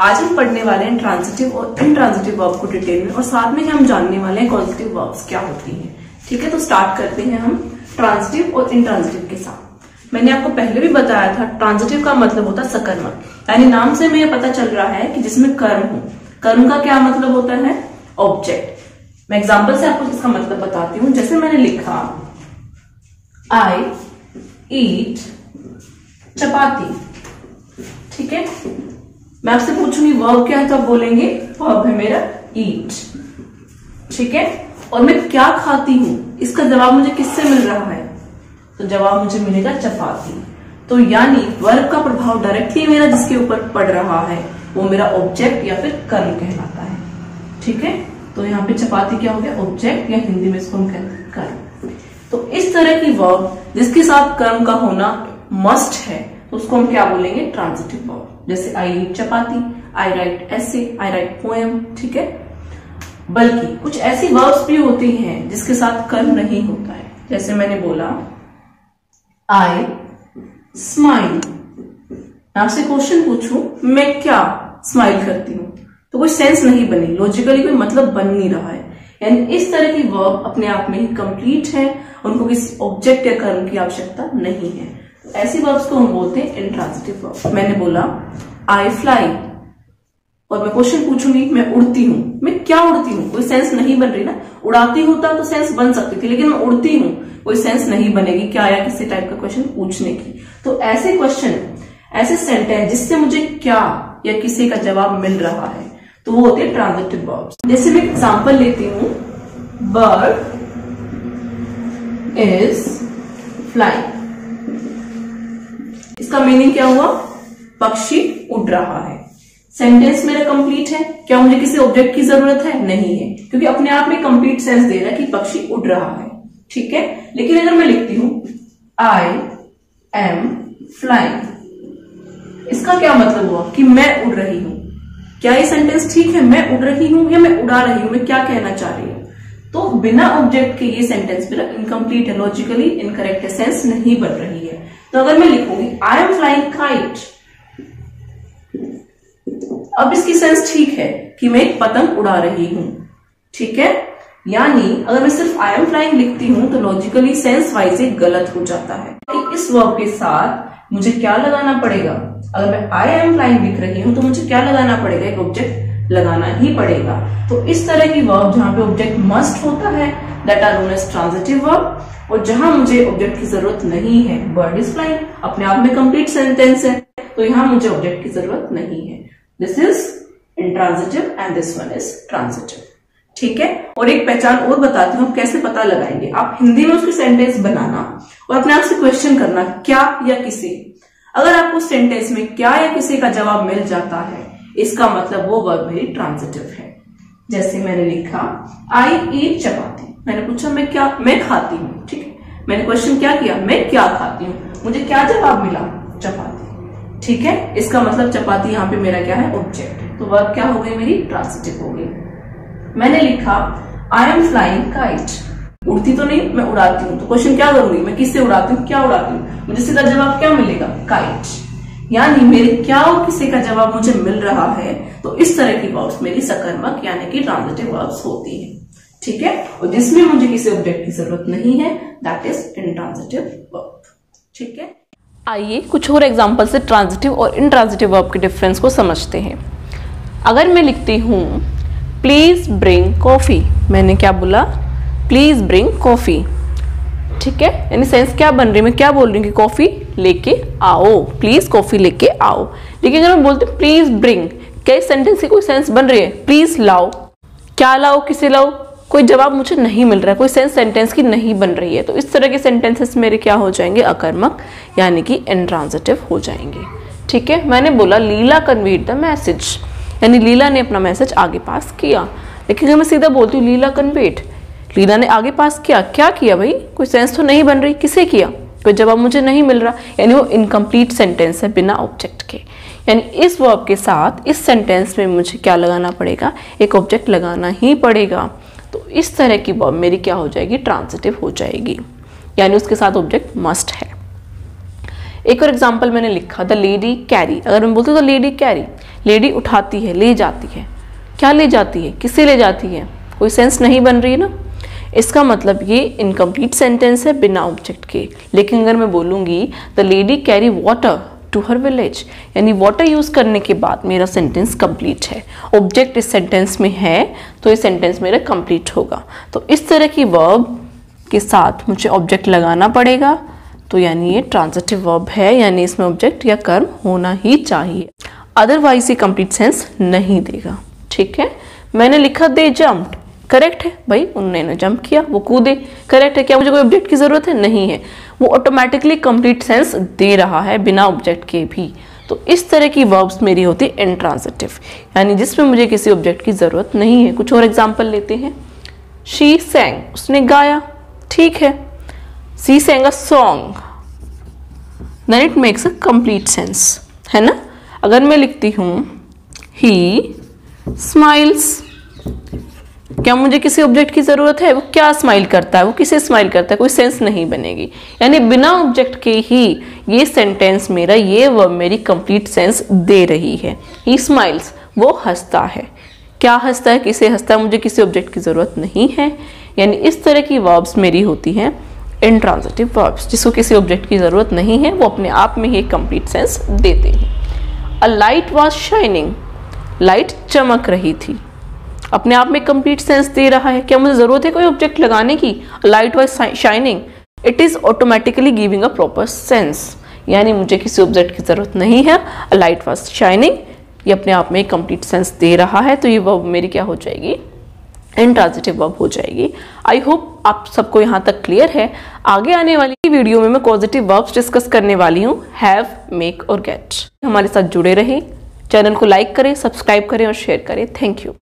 आज हम पढ़ने वाले हैं ट्रांजिटिव और इनट्रांजिटिव वर्ब को डिटेल में, और साथ में हम जानने वाले हैं पॉजिटिव वर्ब्स क्या होती हैं। ठीक है तो स्टार्ट करते हैं हम ट्रांजिटिव और इनट्रांजिटिव के साथ। मैंने आपको पहले भी बताया था ट्रांजिटिव का मतलब होता है सकर्मक। यानी नाम से हमें पता चल रहा है कि जिसमें कर्म हो। कर्म का क्या मतलब होता है? ऑब्जेक्ट मैं एग्ज़ाम्पल से आपको इसका मतलब बताती हूँ। जैसे मैंने लिखा आई ईट चपाती। ठीक है? मैं आपसे पूछूँगी वर्ब क्या है? तो आप बोलेंगे वर्ब है मेरा, ईट। ठीक है? और मैं क्या खाती हूँ? इसका जवाब मुझे किससे मिल रहा है? तो जवाब मुझे मिलेगा चपाती। तो यानी वर्ब का प्रभाव डायरेक्टली मेरा जिसके ऊपर पड़ रहा है, वो मेरा ऑब्जेक्ट या फिर कर्म कहलाता है। ठीक है? तो यहाँ पे चपाती क्या हो गया? ऑब्जेक्ट या हिंदी में इसको हम कहते हैं कर्म। तो इस तरह की वर्ब जिसके साथ कर्म का होना मस्ट है उसको हम क्या बोलेंगे? ट्रांजिटिव वर्ब जैसे I eat chapati I right ऐसे आई राइट पोएम ठीक है? बल्कि कुछ ऐसी वर्ब्स भी होती हैं जिसके साथ कर्म नहीं होता है। जैसे मैंने बोला आई स्माइल आपसे क्वेश्चन पूछूँ, मैं क्या स्माइल करती हूँ? तो कोई सेंस नहीं बनी लॉजिकली कोई मतलब बन नहीं रहा है। यानी इस तरह की वर्ब अपने आप में ही कंप्लीट है, उनको किसी ऑब्जेक्ट या कर्म की आवश्यकता नहीं है। ऐसी वर्ब्स को हम बोलते हैं इंट्रांसिटिव वर्ब मैंने बोला आई फ्लाई और मैं क्वेश्चन पूछूँगी, मैं उड़ती हूँ. मैं क्या उड़ती हूँ? कोई सेंस नहीं बन रही ना? उड़ाती होता तो सेंस बन सकती थी, लेकिन मैं उड़ती हूँ. कोई सेंस नहीं बनेगी, क्या या किसी टाइप का क्वेश्चन पूछने की? तो ऐसे क्वेश्चन ऐसे सेंटेंस जिससे मुझे क्या या किसी का जवाब मिल रहा है. तो वो होते हैं ट्रांजिटिव वर्ब्स जैसे मैं एग्ज़ाम्पल लेती हूँ. बर्ड इज़ फ्लाइंग इसका मीनिंग क्या हुआ? पक्षी उड़ रहा है। सेंटेंस मेरा कंप्लीट है। क्या मुझे किसी ऑब्जेक्ट की ज़रूरत है? नहीं है। क्योंकि अपने आप में कंप्लीट सेंस दे रहा है कि पक्षी उड़ रहा है। ठीक है? लेकिन अगर मैं लिखती हूँ आई एम फ्लाइंग इसका क्या मतलब हुआ? कि मैं उड़ रही हूँ। क्या ये सेंटेंस ठीक है? मैं उड़ रही हूँ या मैं उड़ा रही हूँ? मैं क्या कहना चाह रही हूँ? तो बिना ऑब्जेक्ट के ये सेंटेंस मेरा इनकम्प्लीट है लॉजिकली इनकरेक्ट है सेंस नहीं बन रही है। तो अगर मैं लिखूँगी आई एम फ्लाइंग काइट अब इसकी सेंस ठीक है कि मैं एक पतंग उड़ा रही हूँ, ठीक है? यानी अगर मैं सिर्फ़ आई एम फ्लाइंग लिखती हूँ तो लॉजिकली सेंस वाइज एक गलत हो जाता है। इस वर्ब के साथ मुझे क्या लगाना पड़ेगा? अगर मैं आई एम फ्लाइंग लिख रही हूँ तो मुझे क्या लगाना पड़ेगा? एक ऑब्जेक्ट लगाना ही पड़ेगा। तो इस तरह की वर्ब जहाँ पे ऑब्जेक्ट मस्ट होता है that are known as transitive verb और जहाँ मुझे ऑब्जेक्ट की ज़रूरत नहीं है बर्ड इज़ फ्लाइंग अपने आप में कंप्लीट सेंटेंस है तो यहाँ मुझे ऑब्जेक्ट की ज़रूरत नहीं है। This is intransitive and this one is transitive ठीक है? और एक पहचान और बताती हूँ कैसे पता लगाएँगे? आप हिंदी में उसकी सेंटेंस बनाना और अपने आप से क्वेश्चन करना, क्या या किसी? अगर आपको सेंटेंस में क्या या किसी का जवाब मिल जाता है इसका मतलब वो वर्ब मेरी ट्रांजिटिव है। जैसे मैंने लिखा आई ईट चपाती। मैंने पूछा, मैं क्या, मैं खाती हूँ? ठीक है। मैंने क्वेश्चन क्या किया? मैं क्या खाती हूँ? मुझे क्या जवाब मिला? चपाती। ठीक है? इसका मतलब चपाती यहाँ पे मेरा क्या है? ऑब्जेक्ट तो वर्ब क्या हो गई मेरी? ट्रांसिटिव हो गई। मैंने लिखा आई एम फ्लाइंग काइट उड़ती तो नहीं, मैं उड़ाती हूँ। तो क्वेश्चन क्या करूँगी? मैं किससे उड़ाती हूँ? क्या उड़ाती हूँ? मुझे सीधा जवाब क्या मिलेगा? काइट यानी मेरे क्या और किसी का जवाब मुझे मिल रहा है तो इस तरह की वर्ब्स मेरी सकर्मक, यानी कि ट्रांजिटिव वर्ब्स होती है। ठीक है? और जिसमें मुझे किसी ऑब्जेक्ट की ज़रूरत नहीं है दैट इज़ इंट्रांजिटिव वर्ब ठीक है? आइए कुछ और एग्जांपल से ट्रांजिटिव और इनट्रांजिटिव वर्ब के डिफरेंस को समझते हैं। अगर मैं लिखती हूँ प्लीज़ ब्रिंग कॉफ़ी मैंने क्या बोला? प्लीज़ ब्रिंग कॉफ़ी ठीक है? यानी सेंस क्या बन रही है? मैं क्या बोल रही हूँ कि कॉफ़ी लेके आओ। प्लीज़ कॉफ़ी लेके आओ। लेकिन अगर मैं बोलती प्लीज़ ब्रिंग क्या इस सेंटेंस की कोई सेंस बन रही है? प्लीज़ लाओ। क्या लाओ? किसे लाओ? कोई जवाब मुझे नहीं मिल रहा है। कोई सेंस सेंटेंस की नहीं बन रही है। तो इस तरह के सेंटेंसेस मेरे क्या हो जाएँगे? अकर्मक, यानी कि इनट्रांजिटिव हो जाएँगे। ठीक है? मैंने बोला, लीला कन्वीट द मैसेज यानी लीला ने अपना मैसेज आगे पास किया। लेकिन अगर मैं सीधा बोलती हूँ, लीला कन्वेट लीला ने आगे पास किया। क्या किया भाई? कोई सेंस तो नहीं बन रही? किसे किया? कोई जवाब मुझे नहीं मिल रहा, यानी वो इनकम्प्लीट सेंटेंस है बिना ऑब्जेक्ट के। यानी इस वर्ब के साथ, इस सेंटेंस में मुझे क्या लगाना पड़ेगा? एक ऑब्जेक्ट लगाना ही पड़ेगा। तो इस तरह की वर्ब मेरी क्या हो जाएगी? ट्रांसिटिव हो जाएगी। यानी उसके साथ ऑब्जेक्ट मस्ट है। एक और एग्ज़ाम्पल मैंने लिखा द लेडी कैरी अगर मैं बोलती हूँ द लेडी कैरी लेडी उठाती है, ले जाती है। क्या ले जाती है? किसे ले जाती है? कोई सेंस नहीं बन रही है ना? इसका मतलब ये इनकम्प्लीट सेंटेंस है, बिना ऑब्जेक्ट के। लेकिन अगर मैं बोलूँगी the lady carry water to her village यानी वाटर यूज़ करने के बाद मेरा सेंटेंस कंप्लीट है। ऑब्जेक्ट इस सेंटेंस में है तो ये सेंटेंस मेरा कंप्लीट होगा। तो इस तरह की वर्ब के साथ मुझे ऑब्जेक्ट लगाना पड़ेगा। तो यानी ये ट्रांजिटिव वर्ब है, यानी इसमें ऑब्जेक्ट या कर्म होना ही चाहिए। अदरवाइज़ ये कंप्लीट सेंस नहीं देगा। ठीक है? मैंने लिखा दे जम्प्ड करेक्ट है? भाई उन्होंने जंप किया, वो कूदे। करेक्ट है? क्या मुझे कोई ऑब्जेक्ट की ज़रूरत है? नहीं है। वो ऑटोमेटिकली कंप्लीट सेंस दे रहा है बिना ऑब्जेक्ट के भी। तो इस तरह की वर्ब्स मेरी होती है इंट्रांसिटिव यानी जिसमें मुझे किसी ऑब्जेक्ट की ज़रूरत नहीं है। कुछ और एग्ज़ाम्पल लेते हैं। शी सेंग उसने गाया। ठीक है। She sang a song then it makes a complete sense है ना? अगर मैं लिखती हूँ ही स्माइल्स क्या मुझे किसी ऑब्जेक्ट की ज़रूरत है? वो क्या स्माइल करता है? वो किसे स्माइल करता है? कोई सेंस नहीं बनेगी। यानी बिना ऑब्जेक्ट के ही ये सेंटेंस मेरा, ये वर्ब मेरी कंप्लीट सेंस दे रही है। ही स्माइल्स वो हंसता है। क्या हंसता है? किसे हंसता है? मुझे किसी ऑब्जेक्ट की ज़रूरत नहीं है। यानी इस तरह की वर्ब्स मेरी होती हैं इंट्रांजिटिव वर्ब्स जिसको किसी ऑब्जेक्ट की ज़रूरत नहीं है, वो अपने आप में ही कंप्लीट सेंस देते हैं। A light was shining light चमक रही थी। अपने आप में कंप्लीट सेंस दे रहा है। क्या मुझे ज़रूरत है कोई ऑब्जेक्ट लगाने की? Light was shining it is automatically giving a proper sense यानी मुझे किसी ऑब्जेक्ट की ज़रूरत नहीं है। लाइट वॉज़ शाइनिंग ये अपने आप में कंप्लीट सेंस दे रहा है। तो ये वर्ब मेरी क्या हो जाएगी? इंट्रांजिटिव वर्ब हो जाएगी। आई होप आप सबको यहाँ तक क्लियर है। आगे आने वाली वीडियो में मैं पॉजिटिव वर्ब्स डिस्कस करने वाली हूँ। हैव मेक और गेट हमारे साथ जुड़े रहे। चैनल को लाइक करें सब्सक्राइब करें और शेयर करें। Thank you